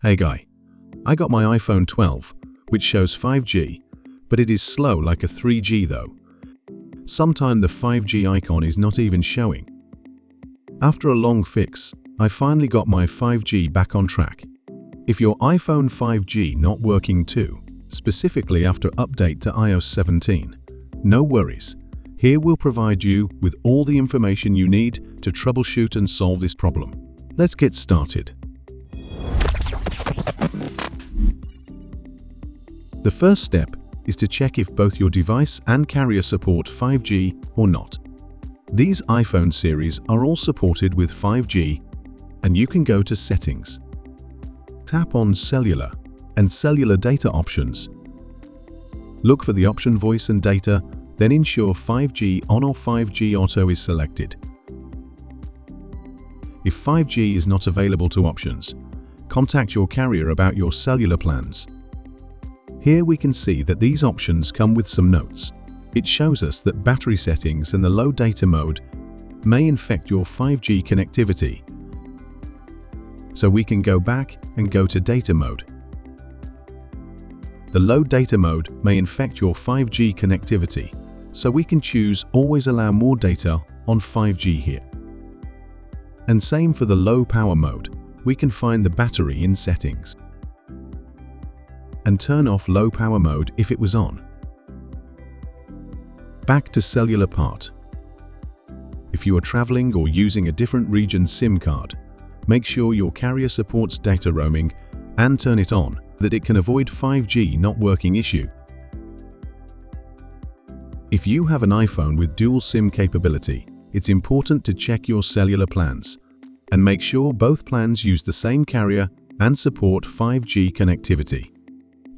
Hey guy, I got my iPhone 12, which shows 5G, but it is slow like a 3G though. Sometime the 5G icon is not even showing. After a long fix, I finally got my 5G back on track. If your iPhone 5G not working too, specifically after update to iOS 17, no worries. Here we'll provide you with all the information you need to troubleshoot and solve this problem. Let's get started. The first step is to check if both your device and carrier support 5G or not. These iPhone series are all supported with 5G and you can go to Settings. Tap on Cellular and Cellular Data Options. Look for the option Voice and Data, then ensure 5G on or 5G Auto is selected. If 5G is not available to options, contact your carrier about your cellular plans. Here we can see that these options come with some notes. It shows us that battery settings and the low data mode may infect your 5G connectivity. So we can go back and go to data mode. The low data mode may infect your 5G connectivity, so we can choose always allow more data on 5G here. And same for the low power mode, we can find the battery in settings and turn off low power mode if it was on. Back to cellular part. If you are traveling or using a different region SIM card, make sure your carrier supports data roaming and turn it on that it can avoid 5G not working issue. If you have an iPhone with dual SIM capability, it's important to check your cellular plans and make sure both plans use the same carrier and support 5G connectivity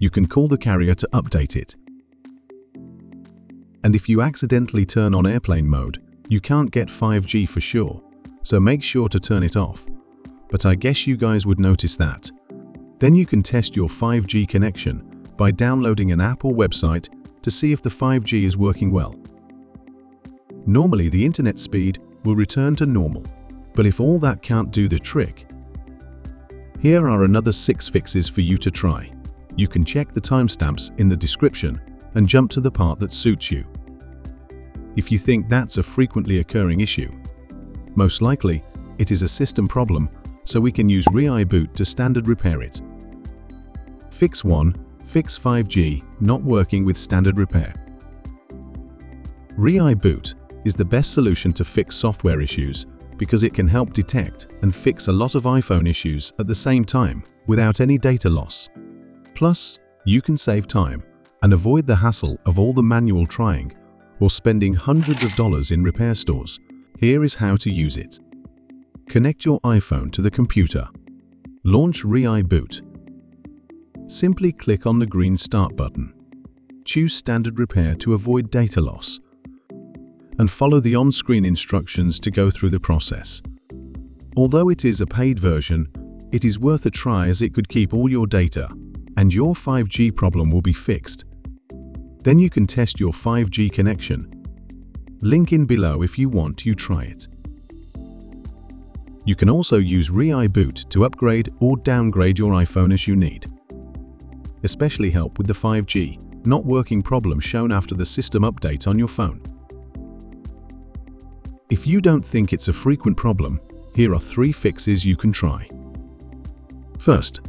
you can call the carrier to update it. And if you accidentally turn on airplane mode, you can't get 5G for sure, so make sure to turn it off. But I guess you guys would notice that. Then you can test your 5G connection by downloading an app or website to see if the 5G is working well. Normally the internet speed will return to normal, but if all that can't do the trick, here are another 6 fixes for you to try you can check the timestamps in the description and jump to the part that suits you. If you think that's a frequently occurring issue, most likely it is a system problem so we can use ReiBoot to standard repair it. Fix 1. Fix 5G not working with standard repair. ReiBoot is the best solution to fix software issues because it can help detect and fix a lot of iPhone issues at the same time without any data loss. Plus, you can save time and avoid the hassle of all the manual trying or spending hundreds of dollars in repair stores. Here is how to use it. Connect your iPhone to the computer. Launch ReiBoot. Simply click on the green Start button. Choose Standard Repair to avoid data loss and follow the on-screen instructions to go through the process. Although it is a paid version, it is worth a try as it could keep all your data and your 5G problem will be fixed. Then you can test your 5G connection. Link in below if you want you try it. You can also use ReiBoot to upgrade or downgrade your iPhone as you need. Especially help with the 5G not working problem shown after the system update on your phone. If you don't think it's a frequent problem, here are three fixes you can try. First,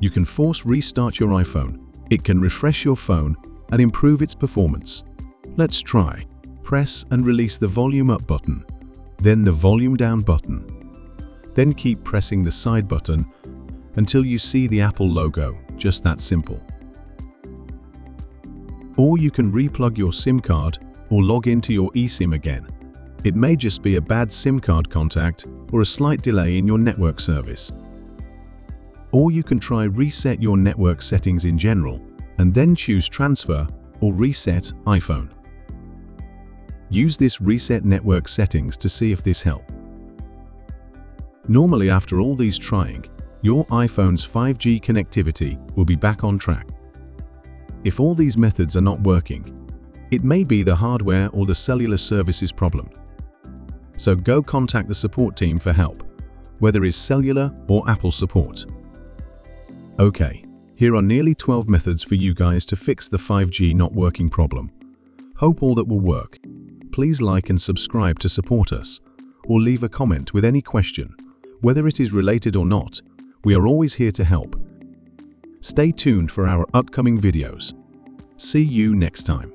you can force restart your iPhone. It can refresh your phone and improve its performance. Let's try. Press and release the volume up button, then the volume down button. Then keep pressing the side button until you see the Apple logo, just that simple. Or you can replug your SIM card or log into your eSIM again. It may just be a bad SIM card contact or a slight delay in your network service. Or you can try reset your network settings in general and then choose transfer or reset iPhone. Use this reset network settings to see if this helps. Normally after all these trying, your iPhone's 5G connectivity will be back on track. If all these methods are not working, it may be the hardware or the cellular services problem. So go contact the support team for help, whether it's cellular or Apple support. Okay, here are nearly 12 methods for you guys to fix the 5G not working problem. Hope all that will work. Please like and subscribe to support us, or leave a comment with any question. Whether it is related or not, we are always here to help. Stay tuned for our upcoming videos. See you next time.